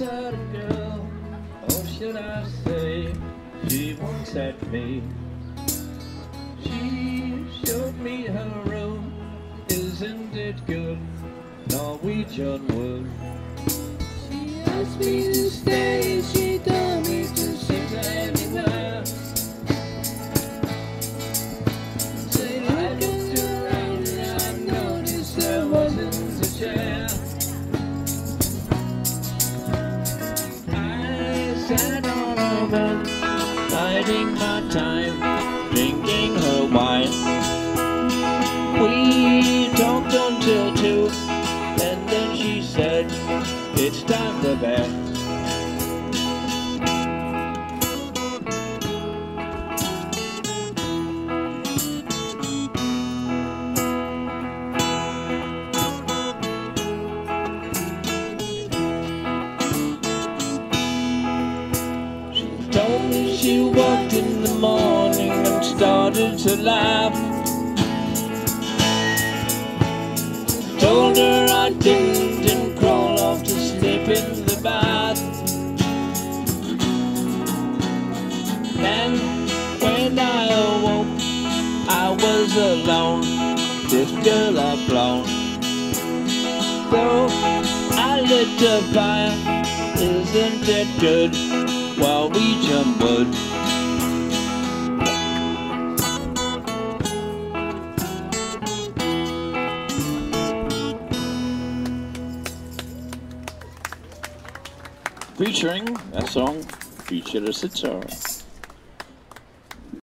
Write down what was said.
of girl, or should I say, she once had me. She showed me her room, isn't it good? Norwegian wood. She asked me to stay, I sat on a bench, biding my time, drinking her wine. We talked until two, and then she said, It's time to bed. In the morning and started to laugh. Told her I didn't and crawl off to sleep in the bath. And when I awoke, I was alone. This girl I've flown. So I lit a fire. Isn't it good? While we jump wood. Featuring that song, Feature the Sitar.